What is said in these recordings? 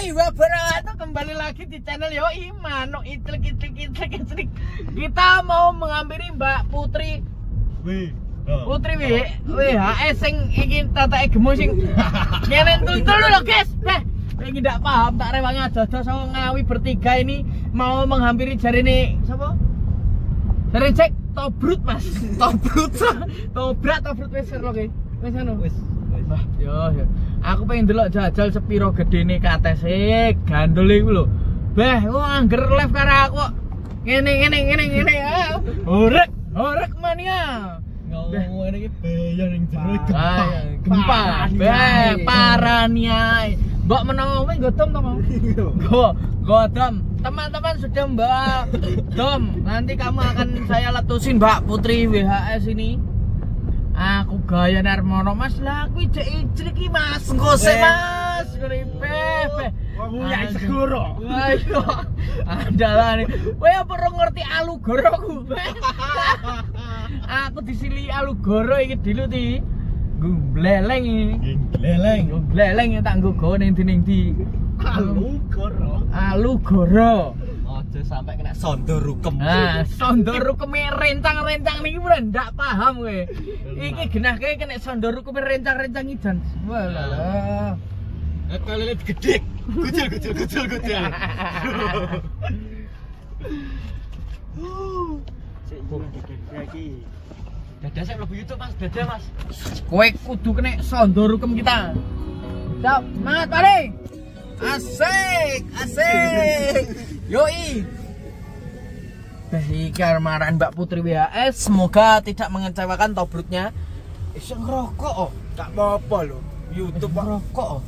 warahmatullahi wabarakatuh Kembali lagi di channel Yo Imano Itlik itlik itlik itlik Kita mau mengampiri Mbak Putri Wih. Putri W WHS sing iki tatake gemu sing ngene tuntul lho guys. Beh, ini ndak paham tak rewang aja so ngawi bertiga ini mau menghampiri jari ini siapa? Jari cek tobrut mas tobrut tobrak tobrut wis lho wis anu Wis. Yo yo. Aku pengen delok jajal sepiro gedene kates e gandul iku lho. Beh, ku angger live karo aku. Ngene ngene ngene ngene. ah. Horek, horek mania. Ngomong ini bayar yang jero Ah, gempa. Beh, paraniai. Mbak menawa kowe nggo dom to mau? Go, go dom. Teman-teman sudah Mbak Dom, nanti kamu akan saya letusin Mbak Putri WHS ini. Aku gaya narmono Mas lah aku ijek ijrik iki Mas. Engko sik Eh. Mas. Ngripe. Wong ya segoro. Ayo. Andalan. Kowe apa ora ngerti alu goro ku? aku disili alu goro iki dulu ti. Gumbleleng iki. Leleng. Gumbleleng ya tak nggo go ning ndi ning ndi. Alu koro. Alu goro. Ojo sampai kena sondo rukem. Nah, sondor rukeme rencang-rencang niki ora ndak paham kowe. Iki genah kowe kena sondor rukeme rencang-rencang idan. Walah. Kalau lihat gede, kucil kucil kucil kucil. Dadah saya mlebu YouTube Mas, dadah Mas. Kowe kudu kena sondor rukem kita. Siap, semangat pare. Asik, asik. Yoi. Baik, maraan Mbak Putri WHS, semoga tidak mengecewakan tobrutnya. Iso ngerokok oh. Gak apa-apa loh. YouTube ngerokok oh.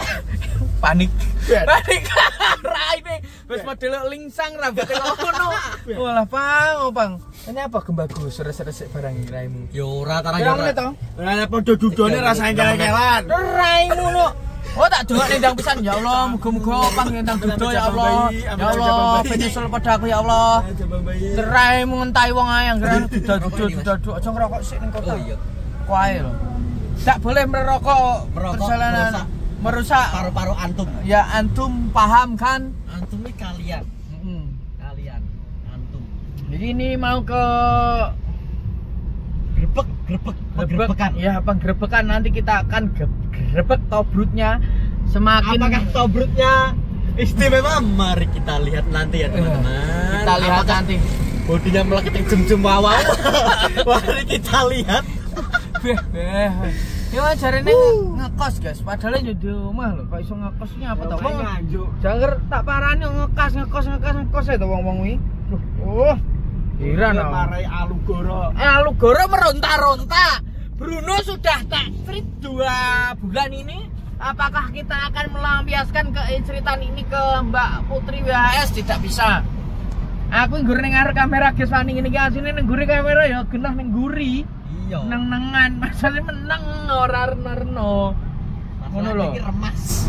Panik. Bet. Panik. Raine wis model lingsang rambutnya ngono. Walah, Pang, oh, Pang. Ini apa gembagus resik-resik barang raimu? Yo ora ta Pirang menit to? Ora padha dudone rasane jalan-jalan. Raimu no. Oh tak doa nendang pisan ya Allah, muga-muga pang nendang dudo ya Allah. Ya Allah, penyusul pada aku ya Allah. Cerai mengentai wong ayang geran dudo dudo dudo dudo aja ngerokok sik ning kota. Oh iya. Kuae lho. Tak boleh merokok Merokok perjalanan merusak. Paru-paru antum. Ya antum paham kan? Antum ini kalian. Kalian. Antum. Jadi ini mau ke Grebek, grebek, grebek grebek ya penggerebekan nanti kita akan grebek tobrutnya semakin Apakah tobrutnya istimewa? Mari kita lihat nanti ya teman-teman. Eh, kita lihat Apakah nanti. Bodinya meleketing jem-jem wow. Mari kita lihat. Beh, beh. Ya jarene ngekos, guys. Padahal yo di omah lho. Kok iso ngekosnya apa to? Wong Janger tak parani ngekas ngekos ngekos ngekos ya to wong-wong kuwi. Oh. Heran aku. Marai Alugoro. Eh, Alugoro meronta-ronta. Bruno sudah tak treat dua bulan ini. Apakah kita akan melampiaskan keicritan ini ke Mbak Putri WHS? Tidak bisa. Aku nggur ning kamera guys wani ngene iki asine ning ngguri kamera ya genah ning ngguri. Iya. Neng-nengan, masalahnya meneng ora reno-reno. Ngono lho. Ini remas.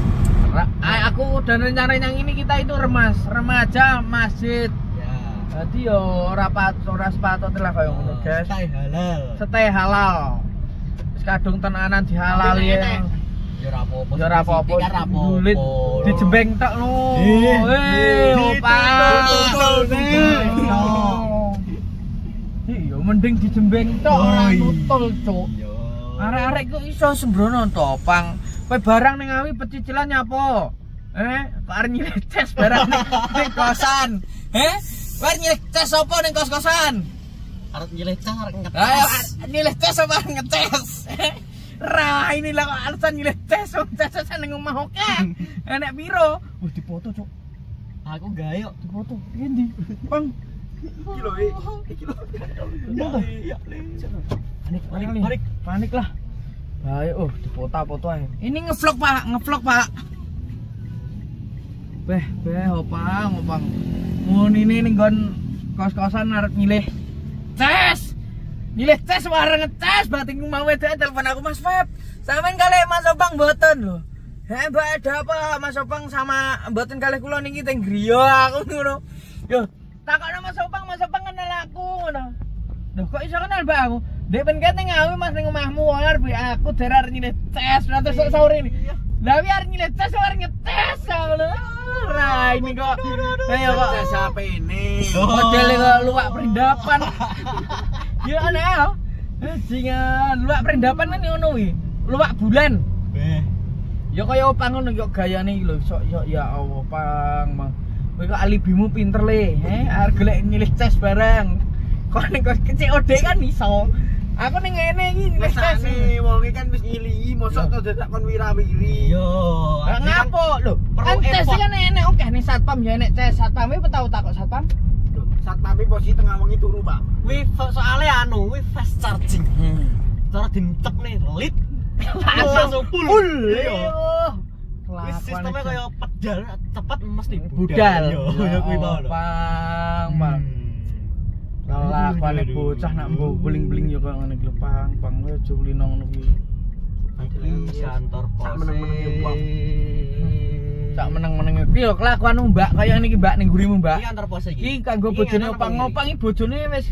Ra- aku dan rencana yang ini kita itu remas, remaja masjid. Ya. Jadi yo ora pat ora sepatutnya lah kayak ngono, guys. Stay halal. Stay halal. Kadung tenanan dihalal Tapi ya. enak. Ya ora apa-apa. Ya ora apa-apa. Apa-apa. Dulit dijembeng tok lu. Eh, Eh, opa. Iya, mending dijembeng tok ora nutul, Cuk. Arek-arek kok iso sembrono topang. Kowe barang ning awi pecicilan nyapa? Eh, kok arep nyilih ces barang ning kosan. Eh? Kowe arep nyilih ces apa ning kos-kosan? Nyilih cah arep ngetes. Nyilih ces apa ngeces? Ra ini lah alasan nyilih ces wong ces ning omah oke. Enek piro? Wah dipoto, Cuk. Aku gayo. Dipoto. Piye ndi? Bang. Iki lho, iki lho. Iya, Panik, panik, panik, panik lah. Ayo, oh, dipoto-foto aja. Ini ngevlog pak, ngevlog pak. Beh, beh, opang, opang. Mun ini nih gon kos-kosan arep nyilih tes. Nyilih tes wareng ngetes batin mau wedok telepon aku Mas Feb. Sampeyan kali Mas Opang mboten lho. Heh, Mbak ada apa Mas Opang sama mboten kali kula niki teng griya aku ngono. Yo, takokno Mas Opang, Mas Opang kenal aku ngono. Loh kok iso kenal mbak aku? Dek ben kate ngawi mas ning omahmu arep aku darar nyine tes terus sahur ini. Lah biar nyilih tes war ngetes ngono. Ora ini kok. Ayo kok. Saya siapa ini? Modele kok luwak perindapan. Ya aneh ya. Jingan luwak perindapan kan ngono kuwi. Luwak bulan. Eh, Ya kaya opang ngono kok gayane lho. Sok ya ya Allah, Pang. Mang. Kowe kok alibimu pinter le, he? Arep golek nyilih tes barang. Kok ning kok COD kan iso. Aku ning ngene iki nyilih tes. Mesane wong iki kan wis ngili, mosok to dadak kon wirawiri. Yo. Ngapo lho? Kan tes kan enek oke nih satpam ya enek tes satpam iki tahu takok satpam. Satpam posisi tengah wengi turu, Pak. Wi soalnya anu, wi fast charging. Hmm. Cara dintep nih, lit. Langsung full. full. Iya. Wis Kelakuan sistemnya kayak pedal cepet mesti budal. Yo, yo kuwi mau lho. Pang, pang. Kelakuane bocah nak mbok bling-bling yo kok ngene iki pang, pang kowe aja kulino ngono kuwi. kantor pos. Sak meneng-menenge wong. Sak meneng-menenge iki yo kelakuanmu Mbak, kaya ngene iki Mbak ning gurimu Mbak. Iki kantor pos iki. Iki kanggo Iki bojone anak opang-opang iki bojone wis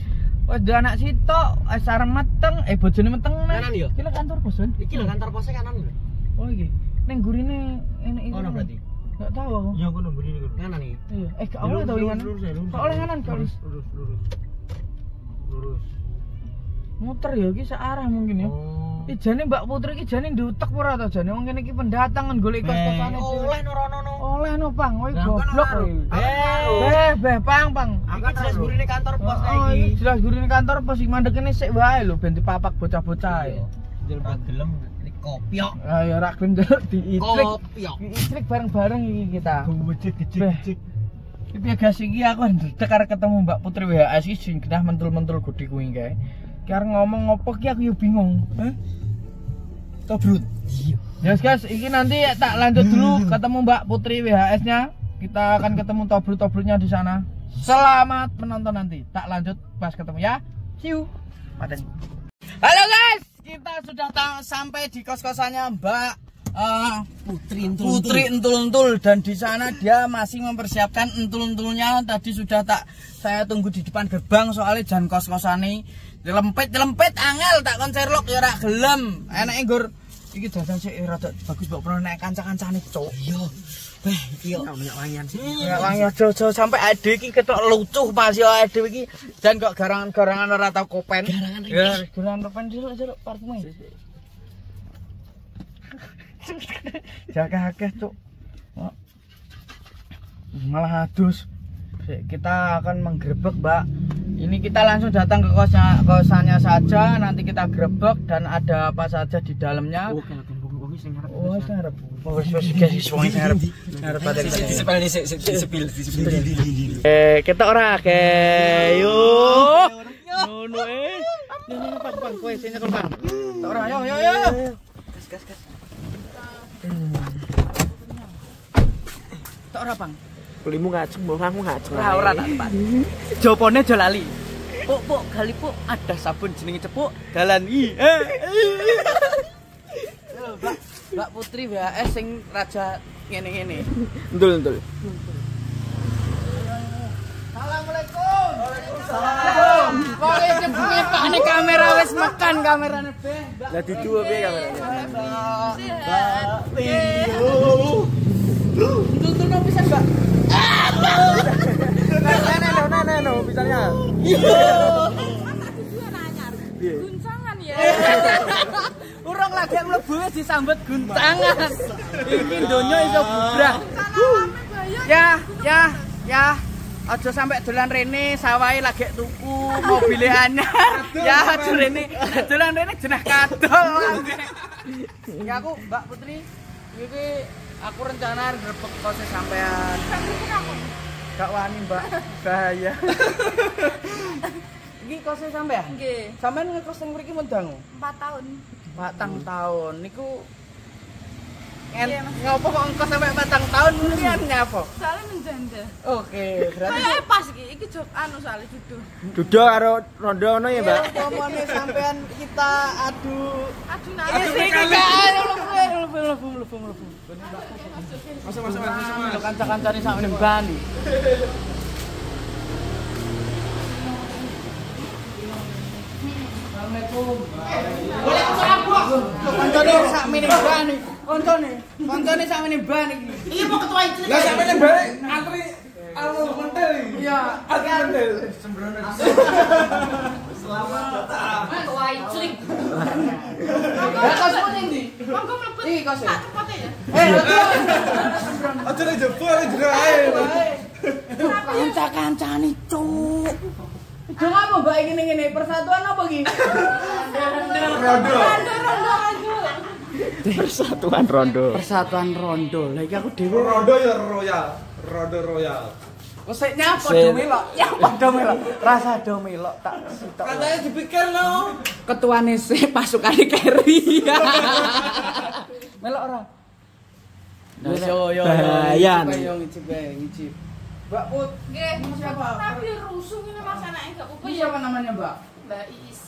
wis duwe anak sitok, wis arep meteng, eh bojone meteng neh. Kanan yo? Iki lho kantor pos, Don. Iki lho kantor posnya kanan lho. Oh iki. Ning gurine enek iki. Ono berarti. Enggak tahu aku. Ya aku nunggu ini Kanan nih. Iya. Eh, gak oleh tau lingan. Gak oleh nganan kali. Lurus, lurus. Lurus. Muter ya iki searah mungkin ya. Oh. Iki jane Mbak Putri iki jane ndutek ora to jane wong kene iki pendatang kan golek kos-kosane. Oleh norono no. Oleh no, Pang. Kowe goblok kowe. Eh. Beh, Pang, Pang. Iki jelas gurine kantor pos Oh, iki jelas gurine kantor pos iki mandekene sik wae lho ben dipapak bocah-bocah. ya. Ora gelem di kopiok. Ya ra gelem diitrik. Kopiok. Diitrik bareng-bareng iki kita. Gojek Beh. Iki piagas iki aku ndek arep ketemu Mbak Putri WHS iki sing genah mentul-mentul gede kuwi kae. Ki ngomong ngopo ki aku yo bingung. Hah? Tobrut. Iya. Ya guys, iki nanti tak lanjut dulu ketemu Mbak Putri WHS-nya. Kita akan ketemu tobrut-tobrutnya di sana. Selamat menonton nanti. Tak lanjut pas ketemu ya. See you. Paten. Halo guys, kita sudah sampai di kos-kosannya Mbak eh, Putri Putri entul-entul dan di sana dia masih mempersiapkan entul-entulnya. Tadi sudah tak saya tunggu di depan gerbang soalnya jan kos-kosane lempet lempet angel tak kon Sherlock ya gelem. Enake nggur iki dadan sik rada bagus mbok pernah naik kanca-kancane cuk. Iya. Beh, iki yo minyak wangian sih. Ya wangi aja-aja sampai ade iki ketok lucuh pas yo ade iki dan kok garangan-garangan ora tau kopen. Garangan. Ya, garangan kopen jeruk-jeruk parfumnya. Jaga akeh, Cuk. Oh. Malah adus. Kita akan menggerebek, Mbak. Ini kita langsung datang ke kosnya, kosannya saja, nanti kita gerebek dan ada apa saja di dalamnya. Oke, oke, bongi sing ngarep. Oh, saya harap. Oh, saya harap. Harap ada kita. Eh, kita ora ke. Yo. Ngono eh. Pak, Pak, kowe sing nyekel, Pak. Tak ora, yo, yo, yo. Gas gas gas. Tak ora, Bang. Kulimu ngacung, mau aku ngacung. Ora, ora tak, Pak. Jawabane aja lali. Puk, puk, kali puk, ada sabun jenenge cepuk, dalan i. Eh. Halo, Mbak. Mbak Putri WHS sing raja ngene-ngene. Entul entul. Assalamualaikum. Waalaikumsalam. Kok iki Pak nih kamera wis makan kamerane be. Lah didu piye kameranya? Tuntun no pisan, Mbak. Nenek no nenek no misalnya. guncangan ya Urung lagi mlebu wis disambut guncangan. Iki donya iso bubrah. Ya, ya, ya. Aja sampai dolan rene sawahe lagi tuku mobile anyar. Ya, aja rene. Dolan rene jenah kadol. Ya aku Mbak Putri iki aku rencana grebek kose sampean. Gak wani, Mbak. Bahaya. Iki kose sampean? Nggih, Sampean ngekos ning mriki mendang? 4 tahun. Patang tahun niku Iya, Mas. ngopo kok engko sampai patang tahun kemudian nyapa? Soalnya menjanda. Oke, berarti Kayak pas iki, iki jok anu soalnya judul. Dudo karo rondo ngono ya, Mbak. Pomone sampean kita adu Aduh Ini nangis. sih kan lebu lebu lebu lebu. Masuk masuk masuk masuk. Kanca-kancane sak meneng Bali. Assalamualaikum. Waalaikumsalam. Kancane sak meneng Bali. Koncone, koncone sakmene ban iki. Iya mau ketua itu. Lah sampe ning bare antri anu mentel iki. Iya, Antri mentel. Ketua iclik. Lah kosmu ning ndi? Monggo mlebet. Iki kos. Tak cepote ya. Eh. Aja ning jebol ning jero ae. Kanca-kancane, Cuk. Itu apa Mbak iki ning ngene? Persatuan apa iki? Rondo. Rondo rondo rondo. Persatuan Rondo. Persatuan Rondo. Lah iki aku dhewe Rondo ya royal. Rondo royal. Wes nyapa do melok. Nyapa do melok. Rasa do melok tak sitok. Katanya dipikir lo. Ketuane sih pasukane Kerry. melok ora? Nah, yo yo Bayan. Yo ngicip bae, ngicip. Mbak Put, Nggih, Siapa? Tapi rusuh ini Mas anake gak apa ini ya. siapa namanya Mbak? Mbak Is.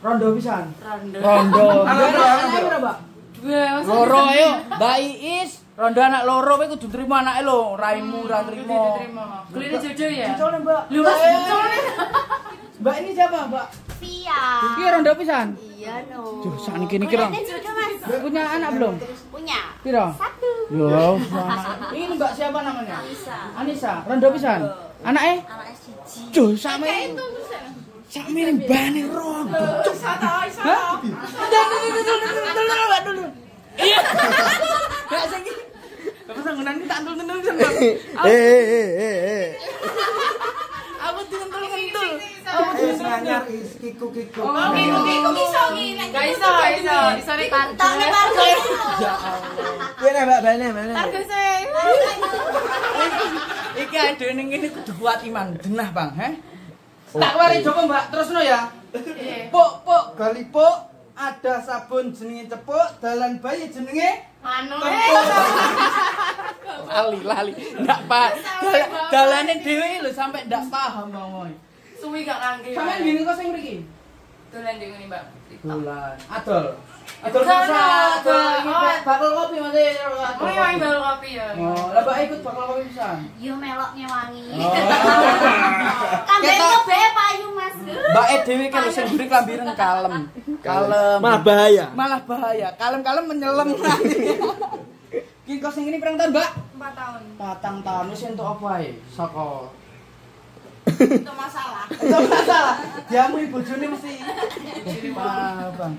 Rondo pisan. Rondo. Rondo. Berapa, Mbak? Loro ayo, Mbak Iis. Rondo anak loro kowe kudu trimo anake lho, raimu ra trimo. Kulitnya jodoh ya. Cocone, Mbak. Mas Eh. Mbak ini siapa, Mbak? Via. Iki rondo pisan. Iya no. Duh, sakniki niki rong. Punya anak belum? Punya. Piro? Satu. Yo. Ini Mbak siapa namanya? Bisa. Anissa. Rondo pisan. Anake? Anak SCG. Duh, itu ya. Sakme ini bane rondo. Sata, sata. Hah? Dulu. Iya. Gak sing iki. Apa sanggunan entul-entul pisan, Mbak. Eh eh eh eh eh. Aku dientul-entul. Eh nganyar kiku kiku. Oke, oke, kok iso nek Gak iso, iso. Iso nih partai. Tak nih Kene Mbak bane bane. Iki ade ning kene kudu kuat iman, denah Bang, he? Tak wari Joko, Mbak, terusno ya. Puk, puk, gali puk, ada sabun jenenge cepuk, dalan bayi jenenge Anu. lali lali. Ndak pa. Dal- Dalane dhewe lho sampe ndak paham ngomong. Suwi gak kangge. Sampeyan bingung kok sing mriki? Dolan ngene, Mbak. Bulan. Adol. Adol Adol, bisa. Oh. bakal kopi. Oh, iya, mbak kopi ya. Oh, lah ikut bakal kopi bisa. Yo melok ngewangi. Oh. Kamben Ketok. kok bae payu mas. Mbak E dhewe kan sing mburi klambiren kalem. Kalem. Malah bahaya. Malah bahaya. Kalem-kalem menyelam. Ki kos sing ini pirang tahun, Mbak? 4 tahun. Patang tahun wis entuk apa ae? Saka Itu masalah. Itu masalah. Diamu bojone mesti. Wah, Bang.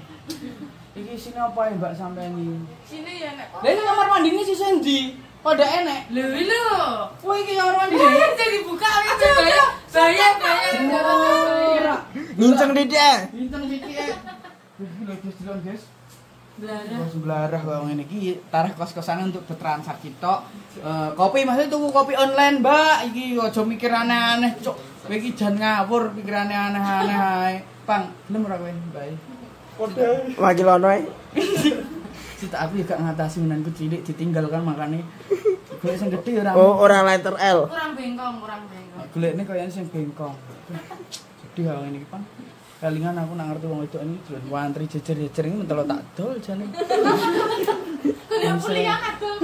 Iki sini apa ya Mbak sampean iki? Sini ya nek. Lah ini kamar mandine sih sendi? Kok ndak enek? Lho, lho. Wah, iki kamar mandi. Bayar jadi buka aja bayar. Bayar, bayar. Kira. Nginceng didik eh. Bintang sithik e. Lho, guys, delon, guys. Belarang. Kos belarah kok ngene iki tarah kos-kosan untuk bertransaksi tok. Eh, kopi maksudnya tuku kopi online, Mbak. Iki aja mikir aneh-aneh, Cuk. Kowe iki jan ngawur pikirane aneh-aneh ae. Pang, gelem ora kowe, Mbak? Wakil ono eh. Cita aku ya gak ngatasi menanku cilik ditinggal kan makane golek sing gedhe ora. Oh orang letter L. Kurang bengkong, kurang bengkong. Golekne kaya sing bengkong. Sedih aku ini iki, Pang. Kalingan aku nak ngerti wong wedok ini wantri jejer-jejer ini mentelo tak dol jane. Kuliah kuliah kadol.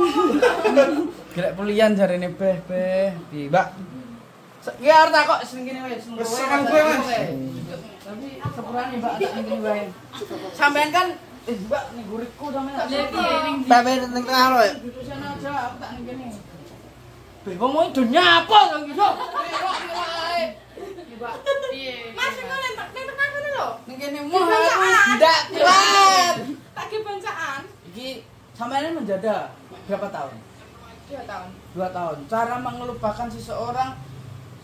Golek pulian jarene beh beh. Di, Mbak. Ki arep takok sing kene kowe, takok Mas. Tapi sepurane Mbak tak wae. Sampean kan eh Mbak ning guriku sampean tak ning tengah sana aja, aku tak Mbak. Piye? Mas iku nek tak ning lho. Kene ndak kuat. Tak ki bancaan. Iki sampean menjada berapa tahun? 2 tahun. Dua tahun. Cara mengelupakan seseorang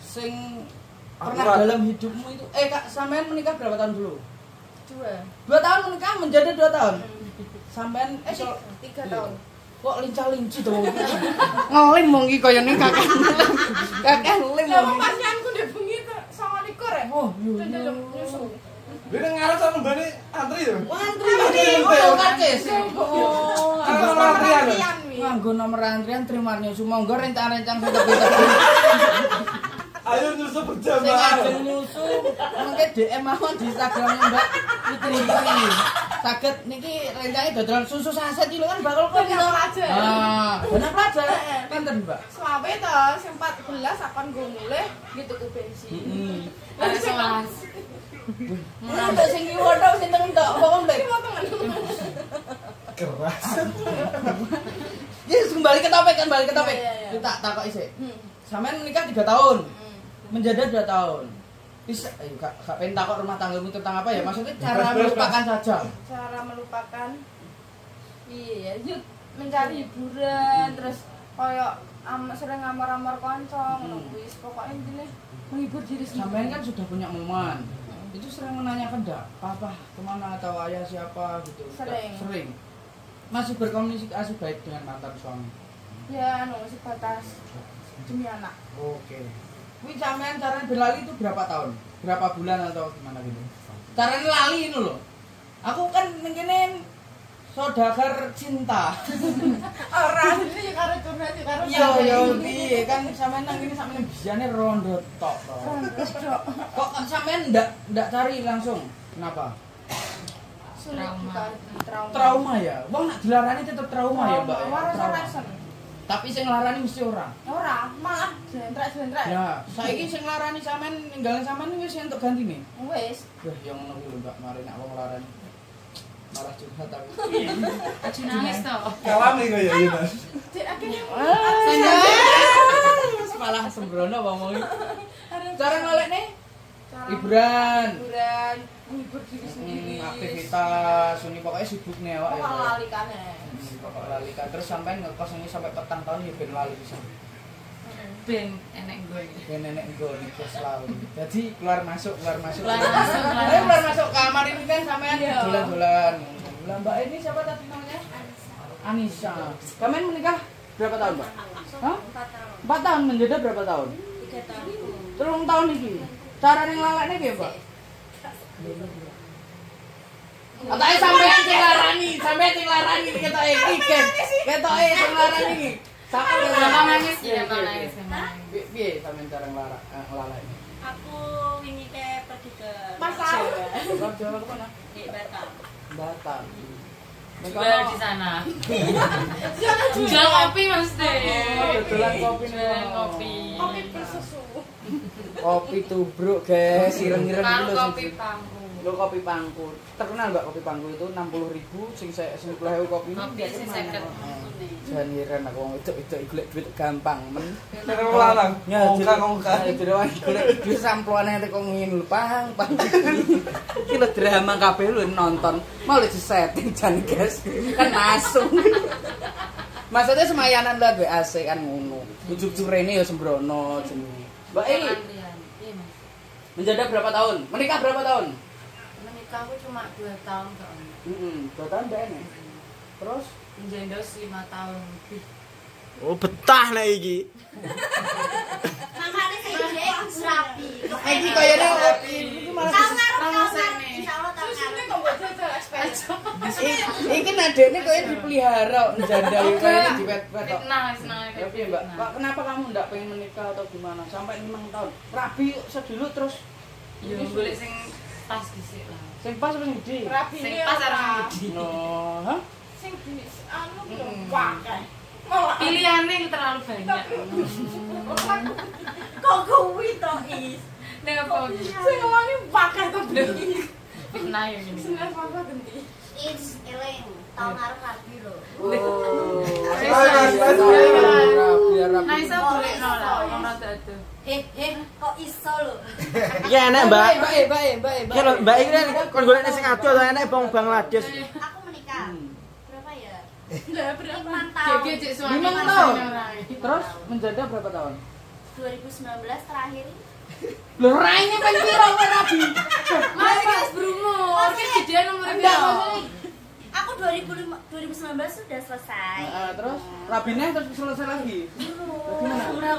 sing pernah Akurat. dalam hidupmu itu. Eh kak, sampean menikah berapa tahun dulu? 2. Dua tahun menikah menjadi dua tahun. Sampean Eh, iso 3 tahun. kok lincah-linci to. Ngelim mong iki kaya ning kakek. Kakek ngelim Lah mong. iki. pasianku ndek bengi ke 29 ya. Oh, iya. Nyusu. Dia ngarep sama mbane antri ya. Antri iki hotel karcis. Oh, Nganggo nomor antrian lho. wi. Nganggo nomor antrian terima nyusu monggo rencang-rencang pinter-pinter. Ayo nyusul Sing berjamaah. ajeng nyusu mengke DM mawon di Instagram Mbak Fitri iki. Saged niki rencange dodolan susu saset iki lho kan bakal kok aja. Ah, bener pelajar. Pinten, Mbak? Selawe to, sing 14 akan gue mulai gitu ke bensin. Heeh. Murah sing kiwo tok sing teng tok, kok mbek. Ini mau temen. keras. Yes, kembali ke topik, kembali ke topik. Iya, iya, iya. Kita takok isik. Hmm. Sampean menikah 3 tahun, Hmm. menjadah 2 tahun. Bisa, ayo kak, kak pengen takok rumah tanggamu tentang apa ya? Maksudnya cara bebas. melupakan saja. cara melupakan iya ya yuk mencari hiburan terus koyo am, sering ngamar-amar konco ngono Hmm. kuwi pokoknya intinya menghibur diri sendiri Sampean kan sudah punya momen. Itu sering menanyakan enggak, papa ke mana atau ayah siapa gitu? Sering. Sering. Masih berkomunikasi baik dengan mantan suami. ya anu sebatas demi anak Oke. Kuwi sampean cara berlali itu berapa tahun? Berapa bulan atau gimana gitu? Cara lali itu loh. Aku kan ngene saudagar cinta. orang ini ya karo curhat ya karo Iya, yo piye kan sampean nang kene sampean bisane rondo tok. Dok, Kok sampean ndak ndak cari langsung? Kenapa? ditarik trauma Trauma ya. Wong nak dilarani tetep trauma ya, Mbak. ya? Trauma, Trauma. Tapi sing nglarani mesti ora. ora malah jentrak Ya, saiki sing nglarani sampean ninggalin sampean wis entuk gantine. wes Wah, yang ngono kuwi lho, Mbak, mari nak wong larani. Malah curhat tapi. Aji nangis toh. Kalam nih ya Yunas. cek akhirnya Malah sembrono ngomongin. Cara ngalekne Cara hiburan. hiburan menghibur diri sendiri Hmm, aktivitas, ini pokoknya sibuk nih awak ya. pokok Mbak. Lali kan ya Hmm, Pokok lali kan terus sampai ngekos ini sampai petang tahun ya ben lali bisa. Ben enek gue. Ben nenek gue ngekos lali. Jadi keluar masuk keluar masuk. Keluar masuk, keluar Eh, keluar masuk kamar ini kan sampean Iya. dolan-dolan. Lah Mbak ini siapa tadi namanya? Anissa. Kalian menikah berapa tahun, Mbak? Hah? Empat tahun menjeda berapa tahun? Tiga tahun. Telung tahun iki. Cara ning lalekne piye, Mbak? Katanya sampean sing larani, sampean sing larani ketoke iki, Ken. Ketoke sing larani iki. Gampang larani. nangis, nangis, gampang nangis. Piye- sampean cara nglara eh, nglalekne? Aku wingi ke pergi ke Pasar. Jawa Jawa ke mana? di Batam. Batam. Jual di sana. Jual kopi mas deh. Oh, dodolan kopi. Jualan kopi. kopi bersusu Kopi tubruk, guys. Ireng-ireng Kalau dulu kopi pangku. Lo kopi pangku. Terkenal enggak kopi pangku itu 60.000 sing saya 10.000 kopi. ini Kopi terkenal. seket. Heeh. Jangan heran aku wong itu itu golek duit gampang men. Terus lanang. Ya, Ongkang jadi- wong golek duit samploane teko ngene lho, pang pang. Iki lho drama kabeh lho nonton. Mau lho disetting jan guys. Kan masuk. Maksudnya semayanan lah WAC kan ngono. Ujug-ujug rene ya sembrono jenenge. Mbak Eli, Antrian. Iya mas. menjadah berapa tahun? Menikah berapa tahun? Menikahku cuma dua tahun soalnya. Heeh, dua tahun mbak ini. Terus Menjendos lima tahun lebih. Oh, betah nek iki. Makanya saya dia rapi. iki kayaknya kopi. Iki malah Tahu dis- ngarep Tahu tahu sene. ngarep. Insya Allah tahu susunya ngarep. kok buat jajal SPJ I- Iki nadene koyo dipelihara janda iki kayaknya di pet-pet kok. Piye, Mbak? Pak, kenapa kamu enggak pengen menikah atau gimana? Sampai 5 tahun. Rabi sedulu terus Ya boleh sing pas dhisik lah. sing pas wis gede. sing pas ora no. Ha sing di anu lho pakai Pilihane ini terlalu banyak. Kok kuwi to is? Napa? apa sing ngomongi pakai to pernah ya ini sing apa ganti Is eleng tau ngarep hadir lho. Oh, biar rapi. Nah, iso boleh lah, ngono dadu. Eh eh kok iso lho Iki enek, Mbak. Mbak, Mbak, Mbak, eh, Iki lho, Mbak iki kan kon golek sing ado atau enek bang Bangladesh. Aku menikah. Hmm. Berapa ya? udah berapa Lima tahun. Gege, suami mas tahun. Terus menjanda berapa tahun? 2019 terakhir. Lho, raine ping piro kowe Rabi? mas guys berumur kan gedean nomor maksudnya Aku 2005 2019 sudah selesai. Heeh, terus Rabine terus selesai lagi. Gimana?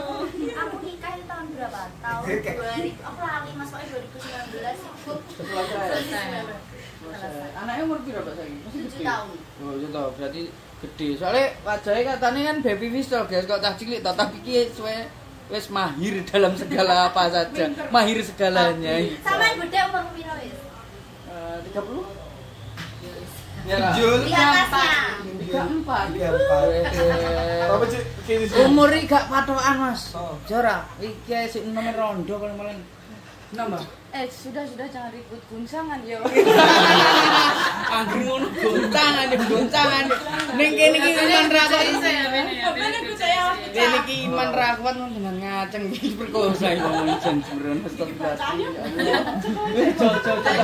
Aku nikah itu tahun berapa? Tahun 2000. Aku lali mas pokoknya 2019 itu. Selesai. Selesai. Selesai. Anaknya umur berapa saiki? Masih gede. tahun. Oh, iya toh, berarti gede. Soalnya wajahnya katanya kan baby pistol, guys. Kok cah cilik toh, tapi ki suwe wis mahir dalam segala apa saja. Mahir segalanya. Sama beda umur piro wis? Eh, 30? Ya lah. Jul. Di atasnya. Tiga empat. Tiga empat. Apa Weh. sih sih? Umur gak patokan, Mas. Oh. Jora, iki sik nomor rondo paling paling. Nambah. Eh, sudah sudah jangan ribut guncangan yo. Angger ngono goncangan ya goncangan. Ning kene iki iman ra kuat. Bener ku saya Kene iki iman ra kuat mun dengan ngaceng iki perkosa iki ngomong jen jembrun astagfirullah.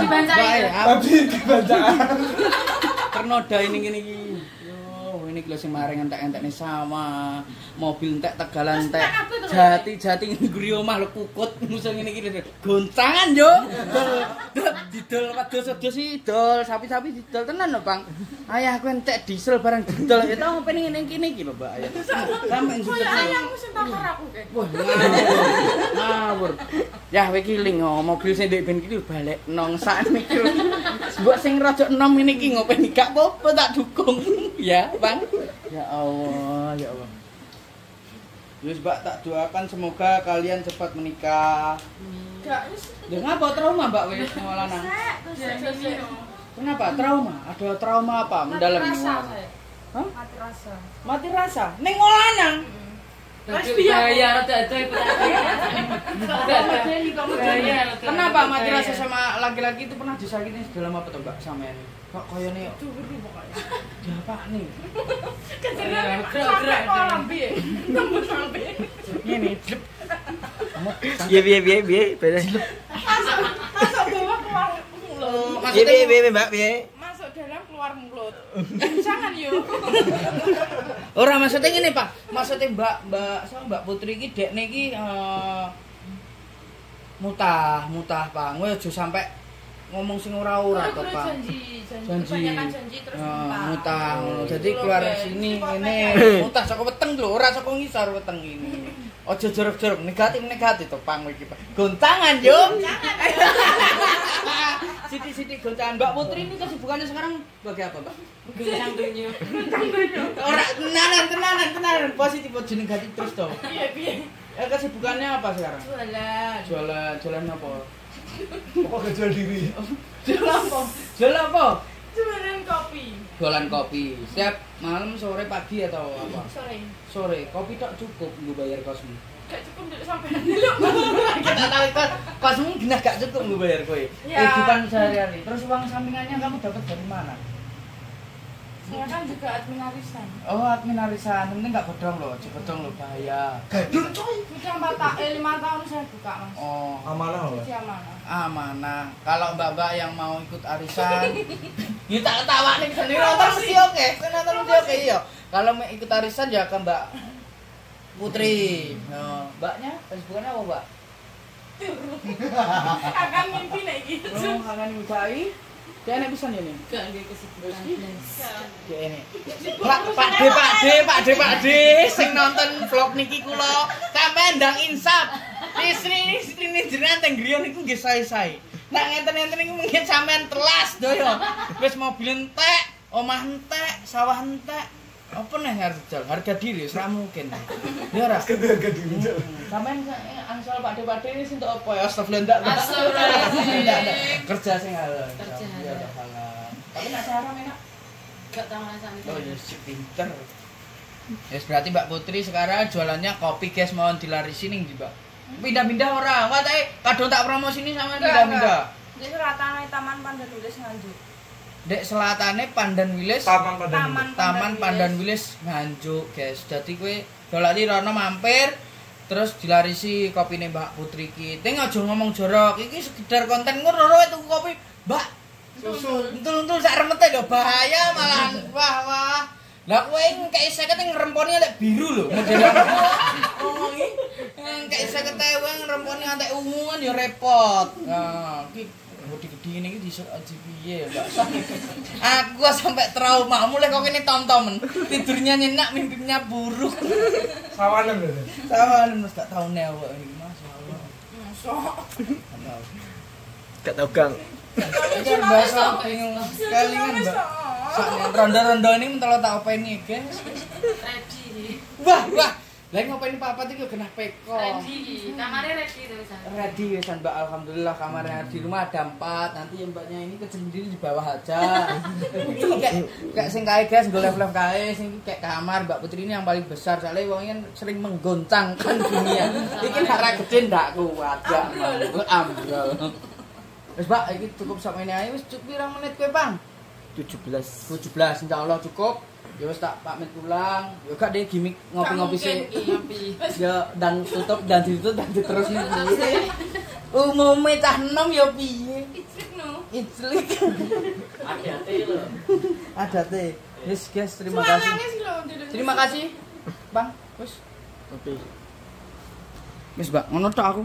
Dibacain. Tapi kebacaan. Ternoda ini gini. Yo, ini kalau maring entek-entekne sama. Mobil entek tegalan entek. Jati-jati ngri omah lho kukut musuh ngene iki. Goncangan yo. Didol wedhus-wedhus iki dol, sapi-sapi didol tenan lho, Bang. Ayah aku entek diesel barang didol. Ya tau ngene ngene kene iki lho, Mbak. Ayah. Sampe Koyo ayahmu sing takar aku ke. Wah, ngawur. Ya, kowe iki ling oh, mobil sing ndek ben iki balik nong sakniki. Mbok sing rada enom ngene iki ngopeni gak apa-apa tak dukung. ya, Bang. Ya Allah, ya Allah. Yus, Mbak tak doakan semoga kalian cepat menikah. Gak wis Ya ngapa trauma, Mbak wis lanang? Kenapa? Trauma? Ada trauma apa mendalam? Rasa saya. Hah? Mati rasa. Mati rasa. Ning lanang. Mas biaya Kenapa mati rasa sama laki-laki itu pernah disakiti dalam apa tuh Mbak sampean? Kok koyo nih? Ya apa nih? Gerak-gerak kolam piye? Tembus sampe. Ini jep. Piye piye piye piye. Masuk masuk bawah keluar. Piye piye piye Mbak piye. Keluar mulut. Jangan yo. Ora maksudnya ngene, Pak. Maksudnya Mbak Mbak sama Mbak Putri iki dekne iki eh, mutah, mutah, Pak. Kowe aja sampe ngomong sing ora-ora to, Guru-guru Pak. janji, janji. Kebanyakan janji terus Eh, mutah. ngono. Jadi keluar sini ngene, mutah saka weteng lho, ora saka ngisor weteng ini. Ojo jorok-jorok, negatif-negatif to pang iki, Pak. Goncangan, yo. Siti-siti goncangan Mbak Putri ini kesibukannya sekarang sebagai apa, Mbak? Goncang dunia. Ora tenanan, tenanan, tenanan, positif aja negatif terus to. Piye piye. Eh kesibukannya apa sekarang? Jualan. Jualan, jualan apa? Pokoknya jual diri. Jualan apa? Jualan apa? Jualan kopi. Setiap malam, sore, pagi atau apa? Sore. Sore, kopi tak cukup gue bayar kosmu. Gak cukup sampai dulu. Kita tahu kos kosmu genah gak cukup gue bayar kowe. Ya. Kehidupan sehari-hari. Terus uang sampingannya kamu dapat dari mana? Saya kan juga admin arisan. Oh, admin arisan. Yang penting gak bodong loh, aja bodong loh bahaya. Gadul coy. Sudah 4 ta eh 5 tahun saya buka, Mas. Oh, Amanah loh. Amanah. amanah. Kalau mbak-mbak yang mau ikut arisan, ya tak ketawa nih sendiri nonton mesti oke, Saya nonton mesti oke iya. Kalau mau ikut arisan ya ke mbak Putri. Oh, mbaknya Facebooknya apa mbak? Akan mimpi nek gitu. Oh, kangen Mikai. Dia enak pisan ya nih. Gak ada kesibukan. Dia ini. Pak Pak D Pak D Pak D Pak D sing nonton vlog niki kula sampean ndang insaf. Istri istri ini jenengan teng griya niku nggih sae-sae. Nak ngenten-ngenten niku mungkin sampean telas doyo. Wis mobil entek, omah entek, sawah entek. Apa nih harus jual? Harga diri ora mungkin. Ya. Kedua harga diri. Cok. Sampean angsal Pak D Pak D ini untuk apa ya? Astagfirullah ndak. ndak. Kerja sing halal. Kerja Iya, halal. Tapi nak haram enak. Gak tahu rasanya. Oh ya si pinter. Yes, berarti Mbak Putri sekarang jualannya kopi guys mohon dilarisi nih Mbak. Pindah-pindah orang. Wah, tapi kadang tak promosi ini sama pindah-pindah. Jadi ratane Taman Pandan Wilis Nganjuk. Dek selatane Pandan Wilis, Taman pada Taman Taman Pandan Wilis Nganjuk, guys. Jadi kowe dolani rono mampir terus dilarisi kopine Mbak Putri ki. Ting aja ngomong jorok. Iki sekedar konten ngono ora tuku kopi, Mbak. Susu. Entul-entul sak remete lho bahaya malah. Wah wah. Lah kowe engkek 50 ngremponi lek biru lho. Modele ngomong iki. Engkek 50 ewe ngremponi antek ungu kan ya repot. Nah, iki gede-gede ini disuk aja piye ya, Mbak. Aku sampai trauma mulai kok ini tom-tomen. Tidurnya nyenyak, mimpinya buruk. Sawanan loh. Sama mesti gak tau newek iki Mas. Sok. Gak tau gang. Itu bahasa bingung sekali kan, Mbak. Sak ronda-ronda ini mentelo tak openi, guys. Ready. Wah, wah. Lah ngopain papat iki? Kena peko. Ready, kamarnya ready terusan. Ready wesan Mbak. Alhamdulillah kamarnya di rumah ada empat. Nanti yang mbaknya ini sendiri di bawah aja. Ini kayak kayak sing kae guys gue level kae. Sing kayak kamar Mbak Putri ini yang paling besar. Soalnya wongnya kan sering menggoncangkan dunia. Ini harap gede ndak kuat. Mau ambrol. Wes Mbak iki cukup sampe ini aja wis cukup pirang menit kowe Bang? 17 17 insyaallah cukup ya wis tak pamit pulang. Ya gak deh gimmick ngopi-ngopi sih ngopi. ya dan tutup dan ditutup dan diterus nih umumnya cah nom ya piye? Icik no. iclik hati-hati lho. Ada teh yes guys terima Cuma kasih. terima kasih bang. Wis. Oke. Wis mbak. Ngono tok aku